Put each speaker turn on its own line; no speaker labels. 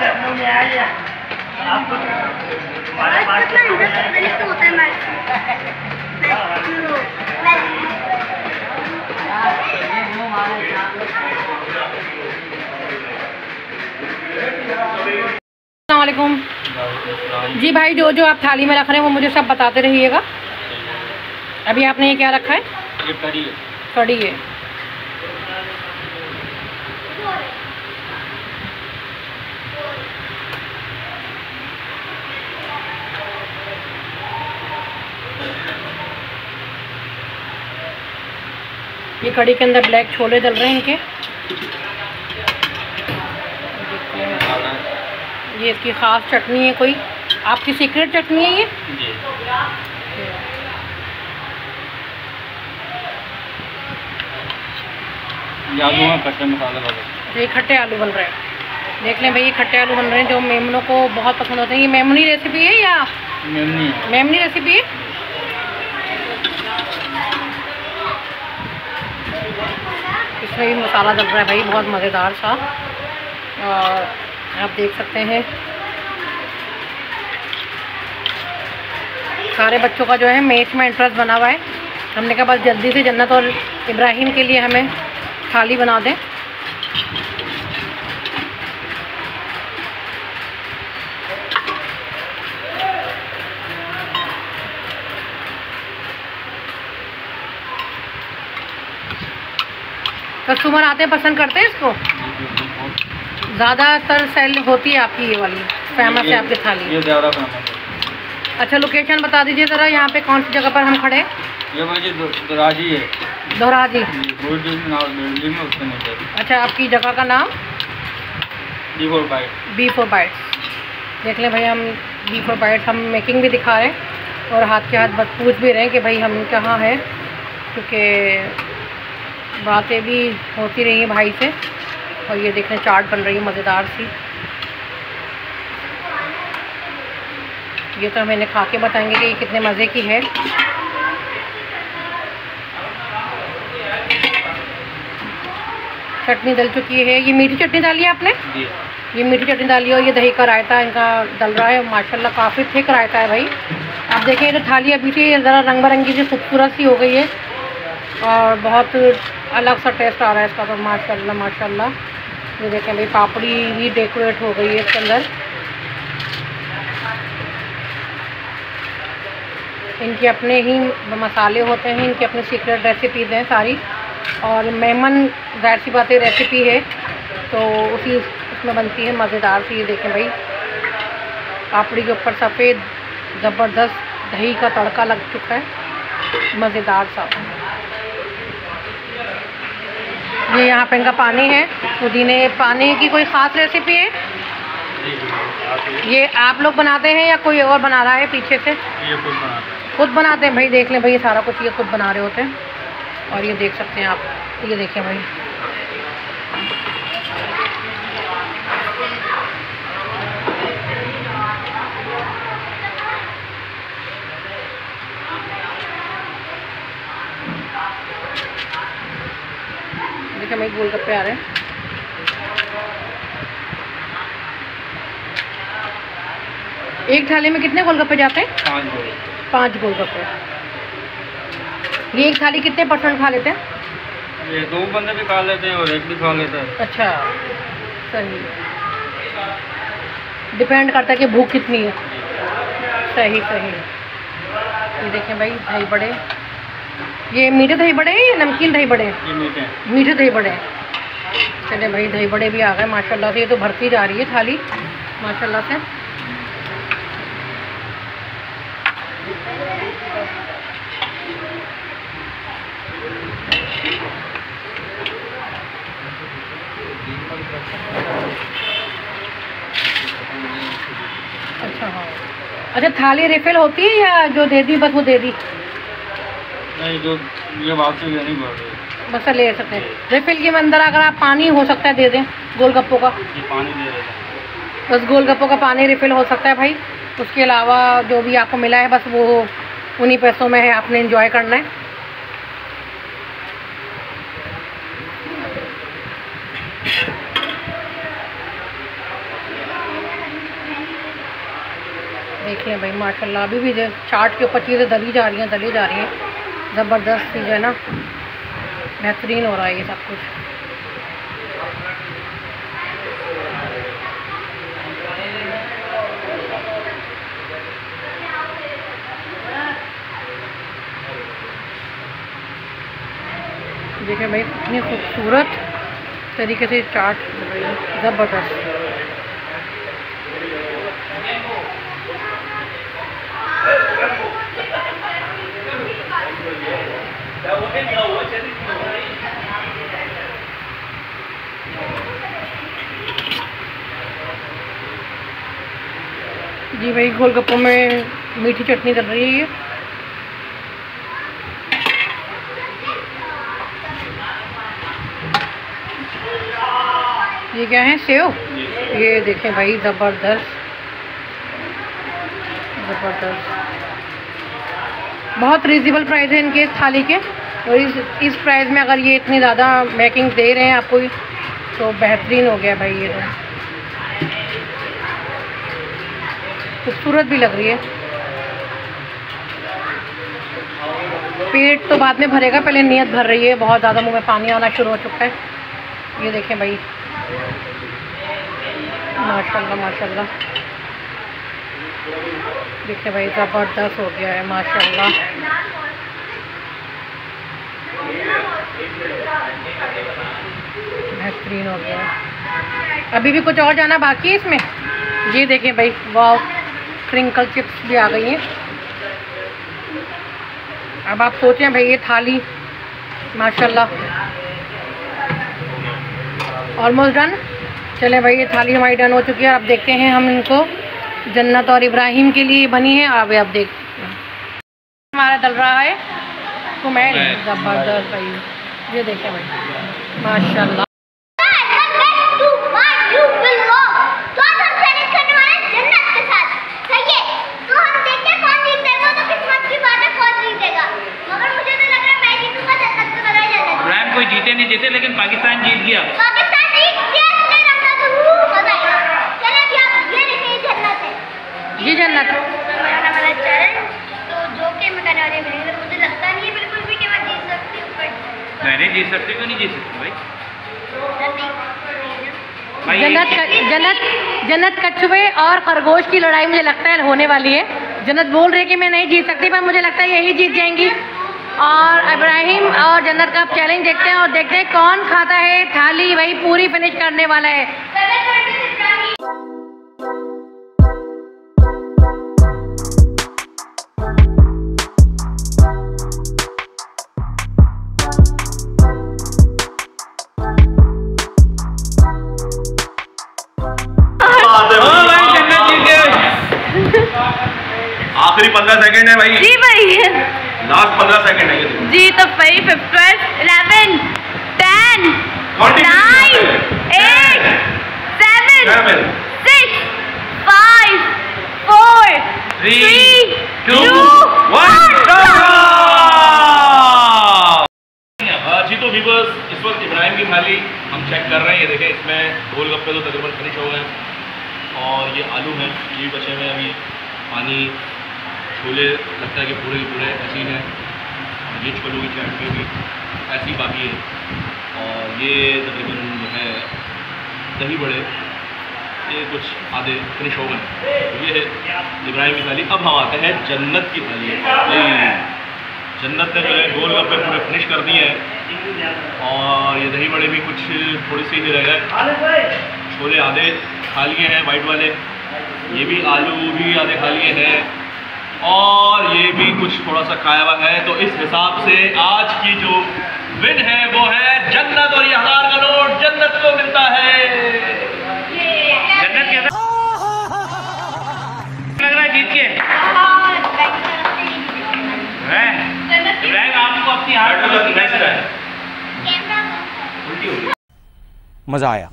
चरणों में
है
जी भाई जो जो आप थाली में रख रहे हैं वो मुझे सब बताते रहिएगा। अभी आपने ये क्या रखा है?
ये करी है।
कड़ी है। ये कड़ी के अंदर ब्लैक छोले डल रहे हैं इनके। ये इसकी ख़ास चटनी है कोई। आपकी सीक्रेट चटनी है ये?
खट्टे
तो ये खट्टे आलू बन रहे हैं। देख लें भाई ये खट्टे आलू बन रहे हैं जो मेमनों को बहुत पसंद होते हैं। ये मेमनी रेसिपी है या?
मेमनी
मेमनी रेसिपी है? इसमें भी मसाला डल रहा है भाई, बहुत मज़ेदार सा। और आप देख सकते हैं। सारे बच्चों का जो है मैच में इंटरेस्ट बना हुआ है। हमने कहा बस जल्दी से जन्नत और इब्राहिम के लिए हमें थाली बना दें। कस्टमर आते हैं पसंद करते हैं इसको? ज़्यादातर सेल होती है आपकी ये वाली फ़ेमस है आपकी थाली। अच्छा लोकेशन बता दीजिए ज़रा यहाँ पे कौन सी जगह पर हम खड़े हैं?
ये भाई है।
दोहरा जी
बुरुज नाव दिल्ली में उसके नीचे
अच्छा आपकी जगह का नाम?
B four bite
B four bites देख लें भाई हम बी फोर बाइट्स हम मेकिंग भी दिखा रहे हैं और हाथ के हाथ बस पूछ भी रहे हैं कि भाई हम कहाँ हैं क्योंकि बातें भी होती रही हैं भाई से। और ये देख लें चाट बन रही है मज़ेदार सी। ये तो मैंने खा के बताएँगे कि ये कितने मज़े की है। चटनी डल चुकी है। ये मीठी चटनी डाली है आपने? ये मीठी चटनी डाली है और ये दही का रायता इनका डल रहा है। माशाल्लाह काफ़ी थिक रायता है भाई। आप देखें ये तो थाली अभी से ज़रा रंग बिरंगी सी खूबसूरत सी हो गई है। और बहुत अलग सा टेस्ट आ रहा है इसका तो माशाल्लाह माशाल्लाह। ये देखें भाई, पापड़ी भी डेकोरेट हो गई है इसके अंदर। इनके अपने ही मसाले होते हैं, इनकी अपनी सीक्रेट रेसिपीज़ हैं सारी। और मेमन ज़ाहिर सी बात है रेसिपी है। तो उसी, उसमें बनती है मज़ेदार सी, ये देखें भाई। पापड़ी के ऊपर सफ़ेद, ज़बरदस्त दही का तड़का लग चुका है। मज़ेदार सा। ये यहाँ पे इनका पानी है। पुदीने पानी की कोई ख़ास रेसिपी है? ये आप लोग बनाते हैं या कोई और बना रहा है पीछे से?
ये खुद बनाते है।
खुद बनाते हैं भाई देख लें भाई ये सारा कुछ ये खुद बना रहे होते हैं। और ये देख सकते हैं आप। ये देखें भाई। देखिए भाई गोलगप्पे आ रहे हैं। एक थाली में कितने गोलगप्पे जाते हैं?
पाँच
गोलगप्पे ये एक थाली कितने परसेंट खा लेते हैं?
ये दो बंदे भी खा लेते हैं और एक भी खा लेता है।
अच्छा सही। डिपेंड करता है कि भूख कितनी है। सही सही। ये देखें भाई दही बड़े। ये मीठे दही बड़े हैं या नमकीन दही बड़े हैं?
मीठे
मीठे दही बड़े हैं। चले भाई दही बड़े भी आ गए माशाल्लाह से ये तो भरती जा रही है थाली। माशाल्लाह से। अच्छा हाँ। अच्छा थाली रिफिल होती है या जो दे दी बस वो दे दी?
नहीं जो ये बात से नहीं बढ़ रही।
बस ले सकते हैं। रिफिल के अंदर अगर आप पानी हो सकता है दे दें गोलगप्पों का।
पानी दे
बस गोलगप्पों का पानी रिफिल हो सकता है भाई। उसके अलावा जो भी आपको मिला है बस वो उन्हीं पैसों में है आपने इंजॉय करना है। देख लें भाई माशाल्लाह अभी भी चाट के ऊपर चीज़ें दली जा रही हैं दली जा रही हैं। ज़बरदस्त जो है ना। बेहतरीन हो रहा है ये सब कुछ। देखिए भाई इतनी खूबसूरत तरीके से चाट जी भाई गोलगप्पों में मीठी चटनी डल रही है ये। ये क्या है सेव? ये देखें भाई ज़बरदस्त। ज़बरदस्त। बहुत रीजनेबल प्राइस है इनके इस थाली के। और इस इस प्राइस में अगर ये इतनी ज़्यादा मैकिंग दे रहे हैं आपको तो बेहतरीन हो गया भाई ये तो। खूबसूरत भी लग रही है। पेट तो बाद में भरेगा, पहले नीयत भर रही है। बहुत ज़्यादा मुँह में पानी आना शुरू हो चुका है। ये देखें भाई। माशाल्लाह माशाल्लाह। देखिए भाई, ज़बरदस्त हो गया है, माशाल्लाह। बेहतरीन हो गया अभी भी कुछ और जाना बाकी है इसमें? ये देखिए भाई वाह क्रिंकल चिप्स भी आ गई हैं। अब आप सोचें भाई, ये थाली, माशाल्लाह। ऑलमोस्ट डन चले भाई, ये थाली हमारी डन हो चुकी है अब देखते हैं हम इनको। जन्नत और इब्राहिम के लिए बनी है। अब आप देख हमारा डल रहा है। कुमैर ज़बरदस्त भाई ये। देखें भाई। माशाल्लाह।
कोई जीते नहीं जीते लेकिन पाकिस्तान जीत गया। जन्नत
तो जो कि मैं करने वाली मिलेंगे तो मुझे लगता नहीं है बिल्कुल भी कि मैं जीत सकती हूँ बट
नहीं नहीं जीत सकते क्यों नहीं जीत सकते भाई? भाई
जन्नत जन्नत जन्नत कछुए और खरगोश की लड़ाई मुझे लगता है होने वाली है। जन्नत बोल रही है कि मैं नहीं जीत सकती पर मुझे लगता है यही जीत जाएँगी। और इब्राहिम और जन्नत का चैलेंज देखते हैं और देखते हैं कौन खाता है थाली। वही पूरी फिनिश करने वाला है।
आखिरी पंद्रह सेकंड है भाई।
जी भाई।
लास्ट पंद्रह सेकंड है तो।
जी तो भाई twelve eleven ten nine eight seven six five four three two
जी तो व्यूवर्स इस वक्त इब्राहिम की थाली हम चेक कर रहे हैं। ये देखें इसमें गोलगप्पे तो तकरीबन फिनिश हो गए हैं। और ये आलू हैं ये बचे हुए अभी। पानी छोले लगता है कि पूरे के पूरे ऐसे ही ये छोलों की चटनी भी, ऐसी बाकी है। और ये तकरीबन जो है दही बड़े। ये कुछ आधे फिनिश हो गए। तो ये है इब्राहिम की थाली। अब हम आते हैं जन्नत की थाली। जन्नत ने जो है गोल गप्पे पूरे फिनिश कर दिए हैं। और ये दही बड़े भी कुछ थोड़ी सी ही रह गए। छोले आधे खा लिए हैं वाइट वाले। ये भी आलू भी आधे खा लिए हैं। और ये भी कुछ थोड़ा सा खाया हुआ है तो इस हिसाब से आज की जो विन है वो है जन्नत और ये हज़ार का नोट जन्नत को मिलता है।
जन्नत कैसा? लग रहा है जीत के। है? आपको अपनी हार
नेक्स्ट टाइम
कैमरा
उल्टी हो। गई
मज़ा आया।